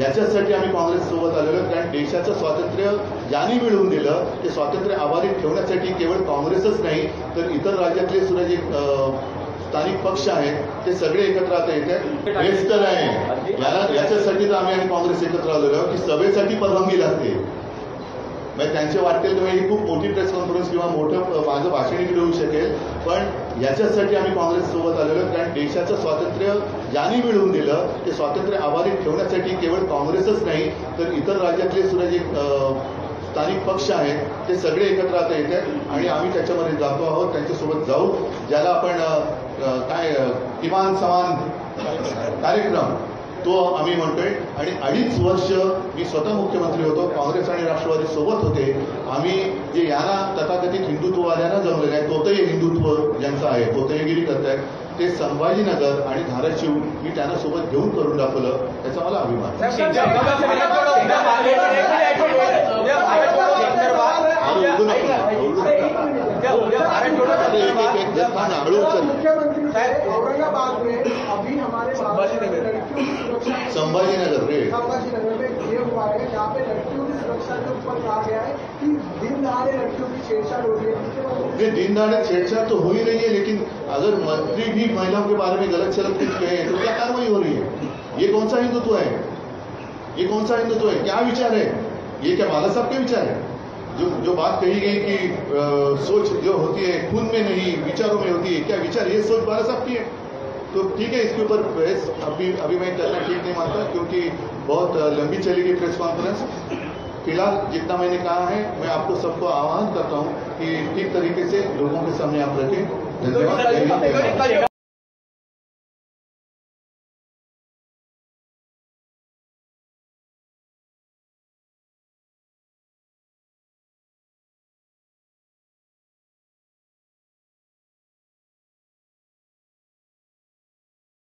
याच्यासाठी आम्ही काँग्रेस सोबत आलेलो कारण देशाचं स्वातंत्र्य ज्यांनी मिळवून दिलं ते स्वातंत्र्य आभारी ठेवण्यासाठी केवळ काँग्रेसच नाही तर इतर राज्यातले सुद्धा जे स्थानिक पक्ष आहेत ते सगळे एकत्र आता येते हेच तर आहे. याला याच्यासाठी तर आम्ही आणि काँग्रेस एकत्र आलेलो आहोत की सभेसाठी परवानगी लागते. म्हणजे त्यांचे वाटते तेव्हा ही खूप मोठी प्रेस कॉन्फरन्स मोठं माझं भाषण इकडे होऊ शकेल पण याच्यासाठी आम्ही काँग्रेस सोबत आलेलो कारण देशाचं स्वातंत्र्य ज्यांनी मिळवून दिलं ते स्वातंत्र्य आभारी ठेवण्यासाठी केवळ काँग्रेसच नाही तर इतर राज्यातले सुद्धा जे स्थानिक पक्ष आहेत ते सगळे एकत्र आता येतात आणि आम्ही त्याच्यामध्ये जातो आहोत त्यांच्यासोबत जाऊ ज्याला आपण काय किमान समान कार्यक्रम तो आम्ही म्हणतोय आणि अडीच वर्ष मी स्वतः मुख्यमंत्री होतो काँग्रेस आणि राष्ट्रवादी सोबत होते आम्ही जे यांना तथाकथित हिंदुत्ववाद्यांना जमलेले आहे तोतही हिंदुत्व ज्यांचं आहे तोतयगिरी करत आहेत ते संभाजीनगर आणि धाराशिव मी त्यांना सोबत घेऊन करून दाखवलं त्याचा मला अभिमान में अभी हमारे महाराष्ट्र में लड़कियों की सुरक्षा संभाजीनगर रे संभाजीनगर में ये हुआ है जहाँ पे लड़कियों की सुरक्षा के ऊपर कहा गया है कि दिन दहाड़े लड़कियों की छेड़छाड़ हो रही है। ये दिन दहाड़े छेड़छाड़ तो हो ही रही है लेकिन अगर मंत्री भी महिलाओं के बारे में गलत सलत कुछ कहे तो क्या कार्रवाई हो रही है? ये कौन सा हिंदुत्व है? ये कौन सा हिंदुत्व है? क्या विचार है? ये क्या बाला साहब के विचार है? जो जो बात कही गई कि अ, सोच जो होती है खून में नहीं विचारों में होती है क्या विचार ये सोच बाला साहब की है? तो ठीक है, इसके ऊपर प्रेस अभी अभी मैं करना ठीक नहीं मानता, क्योंकि बहुत लंबी चलेगी प्रेस कॉन्फ्रेंस फ़िलहाल जितना मैंने कहा है, मैं आपको सबको आह्वान करता हूँ कि ठीक तरीके से लोगों के सामने आप रखें। धन्यवाद।